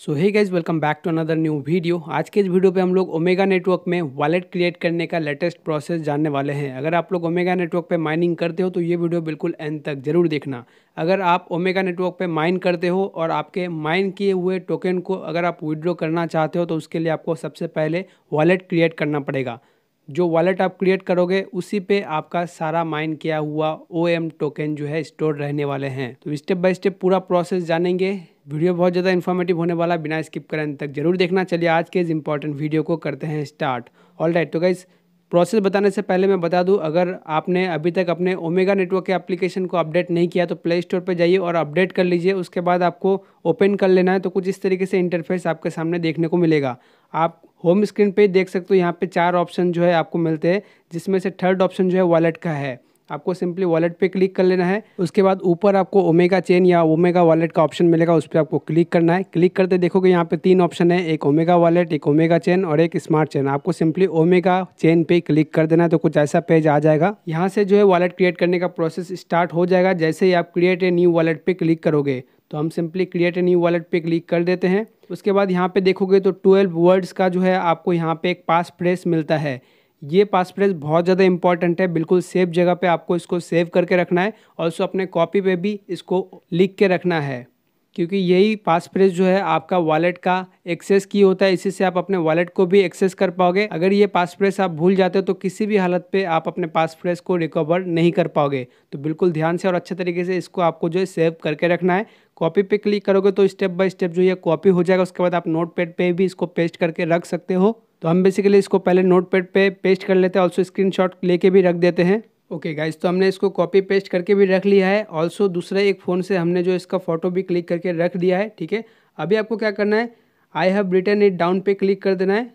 So hey guys welcome back to another new video आज के इस वीडियो पे हम लोग ओमेगा नेटवर्क में वॉलेट क्रिएट करने का लेटेस्ट प्रोसेस जानने वाले हैं। अगर आप लोग ओमेगा नेटवर्क पे माइनिंग करते हो तो ये वीडियो बिल्कुल एंड तक ज़रूर देखना। अगर आप ओमेगा नेटवर्क पे माइन करते हो और आपके माइन किए हुए टोकन को अगर आप विड्रॉ करना चाहते हो तो उसके लिए आपको सबसे पहले वॉलेट क्रिएट करना पड़ेगा। जो वॉलेट आप क्रिएट करोगे, उसी पे आपका सारा माइन किया हुआ ओ एम टोकन जो है स्टोर रहने वाले हैं। तो स्टेप बाय स्टेप पूरा प्रोसेस जानेंगे। वीडियो बहुत ज़्यादा इन्फॉर्मेटिव होने वाला बिना स्किप करें तक ज़रूर देखना। चलिए आज के इस इंपॉर्टेंट वीडियो को करते हैं स्टार्ट ऑल राइट तो गाइज़ प्रोसेस बताने से पहले मैं बता दूँ, अगर आपने अभी तक अपने ओमेगा नेटवर्क के एप्लीकेशन को अपडेट नहीं किया तो प्ले स्टोर पर जाइए और अपडेट कर लीजिए। उसके बाद आपको ओपन कर लेना है तो कुछ इस तरीके से इंटरफेस आपके सामने देखने को मिलेगा। आप होम स्क्रीन पे देख सकते हो, यहाँ पे चार ऑप्शन जो है आपको मिलते हैं, जिसमें से थर्ड ऑप्शन जो है वॉलेट का है। आपको सिंपली वॉलेट पे क्लिक कर लेना है। उसके बाद ऊपर आपको ओमेगा चेन या ओमेगा वॉलेट का ऑप्शन मिलेगा, उस पर आपको क्लिक करना है। क्लिक करते देखोगे यहाँ पे तीन ऑप्शन है, एक ओमेगा वॉलेट एक ओमेगा चेन और एक स्मार्ट चेन आपको सिंपली ओमेगा चेन पे क्लिक कर देना है तो कुछ ऐसा पेज आ जाएगा। यहाँ से जो है वॉलेट क्रिएट करने का प्रोसेस स्टार्ट हो जाएगा। जैसे ही आप क्रिएट ए न्यू वॉलेट पे क्लिक करोगे तो हम simply create a new wallet पे क्लिक कर देते हैं। उसके बाद यहाँ पे देखोगे तो ट्वेल्व वर्ड्स का जो है आपको यहाँ पे एक पास फ्रेस मिलता है। ये पास फ्रेज बहुत ज़्यादा इंपॉर्टेंट है। बिल्कुल सेफ़ जगह पे आपको इसको सेव करके रखना है और उसको अपने कॉपी पे भी इसको लिख के रखना है। क्योंकि यही पास फ्रेज जो है आपका वॉलेट का एक्सेस की होता है। इसी से आप अपने वॉलेट को भी एक्सेस कर पाओगे। अगर ये पास फ्रेज आप भूल जाते हो तो किसी भी हालत पे आप अपने पास फ्रेज को रिकवर नहीं कर पाओगे। तो बिल्कुल ध्यान से और अच्छे तरीके से इसको आपको जो है सेव करके रखना है। कॉपी पे क्लिक करोगे तो स्टेप बाय स्टेप जो ये कॉपी हो जाएगा, उसके बाद आप नोट पैड पे भी इसको पेस्ट करके रख सकते हो। तो हम बेसिकली इसको पहले नोट पैड पे पेस्ट कर लेते हैं ऑल्सो स्क्रीन शॉट लेके भी रख देते हैं। ओके okay गाइज़ तो हमने इसको कॉपी पेस्ट करके भी रख लिया है। ऑल्सो दूसरे एक फ़ोन से हमने जो इसका फ़ोटो भी क्लिक करके रख दिया है, ठीक है? अभी आपको क्या करना है? I have written it down पे क्लिक कर देना है।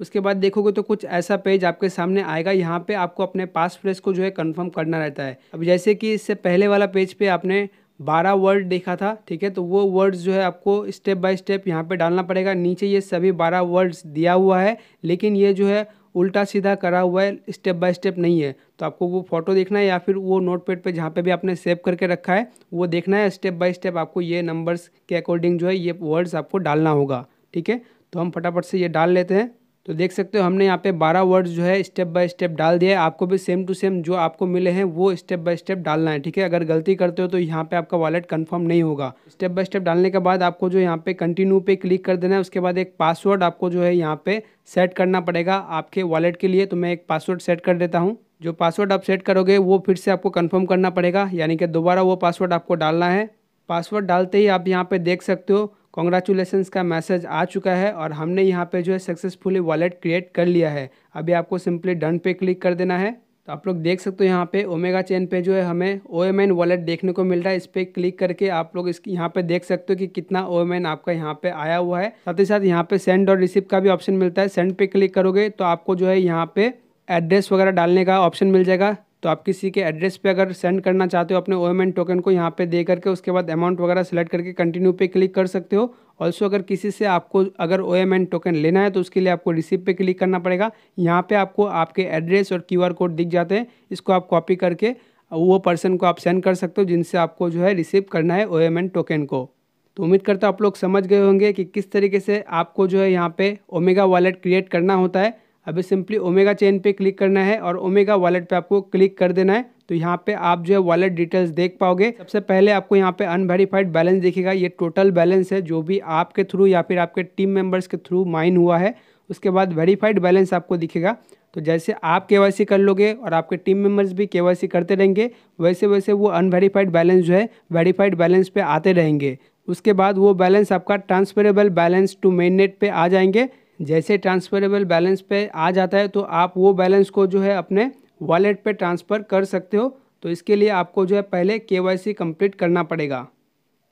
उसके बाद देखोगे तो कुछ ऐसा पेज आपके सामने आएगा, यहाँ पे आपको अपने पास फ्रेस को जो है कंफर्म करना रहता है। अब जैसे कि इससे पहले वाला पेज पे आपने बारह वर्ड देखा था, ठीक है? तो वो वर्ड्स जो है आपको स्टेप बाय स्टेप यहाँ पे डालना पड़ेगा। नीचे ये सभी बारह वर्ड्स दिया हुआ है, लेकिन ये जो है उल्टा सीधा करा हुआ है स्टेप बाय स्टेप नहीं है। तो आपको वो फ़ोटो देखना है या फिर वो नोट पैड पर जहाँ पे भी आपने सेव करके रखा है, वो देखना है। स्टेप बाय स्टेप आपको ये नंबर्स के अकॉर्डिंग जो है, ये वर्ड्स आपको डालना होगा, ठीक है? तो हम फटाफट से ये डाल लेते हैं। तो देख सकते हो हमने यहाँ पे बारह वर्ड्स जो है स्टेप बाय स्टेप डाल दिया है। आपको भी सेम टू सेम जो आपको मिले हैं, वो स्टेप बाय स्टेप डालना है, ठीक है? अगर गलती करते हो तो यहाँ पे आपका वॉलेट कंफर्म नहीं होगा। स्टेप बाय स्टेप डालने के बाद आपको जो यहाँ पे कंटिन्यू पे क्लिक कर देना है, उसके बाद एक पासवर्ड आपको जो है यहाँ पे सेट करना पड़ेगा आपके वॉलेट के लिए। तो मैं एक पासवर्ड सेट कर देता हूँ। जो पासवर्ड आप सेट करोगे, वो फिर से आपको कन्फर्म करना पड़ेगा। यानी कि दोबारा वो पासवर्ड आपको डालना है। पासवर्ड डालते ही आप यहाँ पे देख सकते हो कॉन्ग्रेचुलेसन्स का मैसेज आ चुका है और हमने यहाँ पे जो है सक्सेसफुली वॉलेट क्रिएट कर लिया है। अभी आपको सिंपली डन पे क्लिक कर देना है। तो आप लोग देख सकते हो यहाँ पे ओमेगा चेन पे जो है हमें ओ एम एन वॉलेट देखने को मिल रहा है। इस पर क्लिक करके आप लोग इस यहाँ पे देख सकते हो कि कितना ओ एम एन आपका यहाँ पे आया हुआ है। साथ ही साथ यहाँ पे सेंड और रिसीव का भी ऑप्शन मिलता है। सेंड पे क्लिक करोगे तो आपको जो है यहाँ पे एड्रेस वगैरह डालने का ऑप्शन मिल जाएगा। तो आप किसी के एड्रेस पे अगर सेंड करना चाहते हो अपने ओएमएन टोकन को यहाँ पे दे करके, उसके बाद अमाउंट वगैरह सेलेक्ट करके कंटिन्यू पे क्लिक कर सकते हो। ऑल्सो अगर किसी से आपको, अगर ओएमएन टोकन लेना है तो उसके लिए आपको रिसीव पे क्लिक करना पड़ेगा। यहाँ पे आपको आपके एड्रेस और QR कोड दिख जाते हैं। इसको आप कॉपी करके, वो पर्सन को आप सेंड कर सकते हो, जिनसे आपको जो है रिसीव करना है OMN टोकन को। तो उम्मीद करता आप लोग समझ गए होंगे कि किस तरीके से आपको जो है यहाँ पे ओमेगा वॉलेट क्रिएट करना होता है। अभी सिंपली ओमेगा चेन पे क्लिक करना है और ओमेगा वॉलेट पे आपको क्लिक कर देना है। तो यहाँ पे आप जो है वॉलेट डिटेल्स देख पाओगे। सबसे पहले आपको यहाँ पे अनवेरीफाइड बैलेंस दिखेगा। ये टोटल बैलेंस है, जो भी आपके थ्रू या फिर आपके टीम मेंबर्स के थ्रू माइन हुआ है, उसके बाद वेरीफाइड बैलेंस आपको दिखेगा। तो जैसे आप के कर लोगे और आपके टीम मेंबर्स भी के करते रहेंगे, वैसे वैसे वो अनवेरीफाइड बैलेंस जो है, वेरीफाइड बैलेंस पे आते रहेंगे। उसके बाद वो बैलेंस आपका transferable balance to main net पे आ जाएँगे। जैसे ट्रांसफरेबल बैलेंस पे आ जाता है तो आप वो बैलेंस को जो है अपने वॉलेट पे ट्रांसफ़र कर सकते हो। तो इसके लिए आपको जो है पहले के वाई सी कंप्लीट करना पड़ेगा।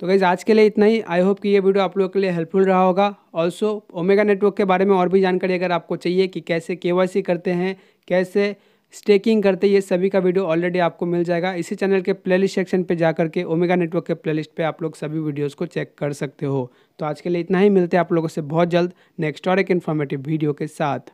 तो गैज़ आज के लिए इतना ही। आई होप कि ये वीडियो आप लोगों के लिए हेल्पफुल रहा होगा। ऑल्सो ओमेगा नेटवर्क के बारे में और भी जानकारी अगर आपको चाहिए कि कैसे के करते हैं, कैसे स्टेकिंग करते ये सभी का वीडियो ऑलरेडी आपको मिल जाएगा। इसी चैनल के प्लेलिस्ट सेक्शन पे जा करके ओमेगा नेटवर्क के प्लेलिस्ट पे आप लोग सभी वीडियोस को चेक कर सकते हो। तो आज के लिए इतना ही, मिलते हैं आप लोगों से बहुत जल्द नेक्स्ट और एक इन्फॉर्मेटिव वीडियो के साथ।